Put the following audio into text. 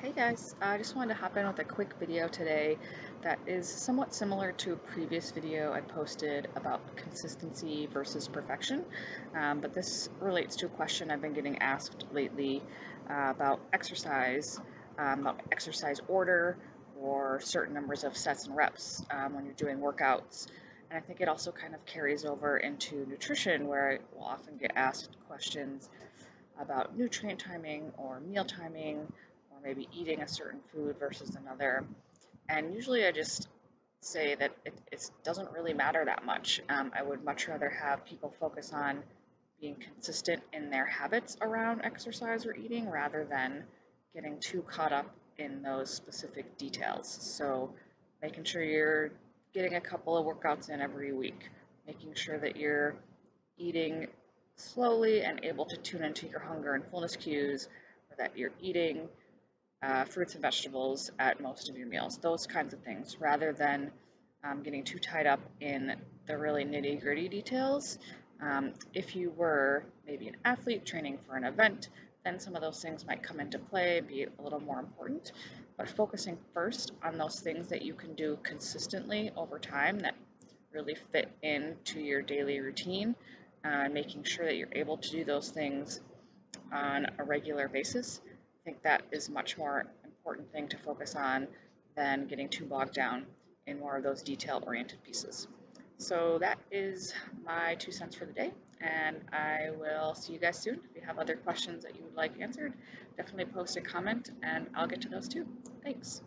Hey guys, I just wanted to hop in with a quick video today that is somewhat similar to a previous video I posted about consistency versus perfection, um, but this relates to a question I've been getting asked lately uh, about exercise, um, about exercise order, or certain numbers of sets and reps um, when you're doing workouts. And I think it also kind of carries over into nutrition where I will often get asked questions about nutrient timing or meal timing or maybe eating a certain food versus another. And usually I just say that it, it doesn't really matter that much. Um, I would much rather have people focus on being consistent in their habits around exercise or eating rather than getting too caught up in those specific details. So making sure you're getting a couple of workouts in every week, making sure that you're eating slowly and able to tune into your hunger and fullness cues, or that you're eating uh, fruits and vegetables at most of your meals, those kinds of things, rather than um, getting too tied up in the really nitty gritty details. Um, if you were maybe an athlete training for an event, then some of those things might come into play, be a little more important. But focusing first on those things that you can do consistently over time that really fit into your daily routine, uh, and making sure that you're able to do those things on a regular basis think that is much more important thing to focus on than getting too bogged down in more of those detail-oriented pieces. So that is my two cents for the day, and I will see you guys soon. If you have other questions that you would like answered, definitely post a comment, and I'll get to those too. Thanks.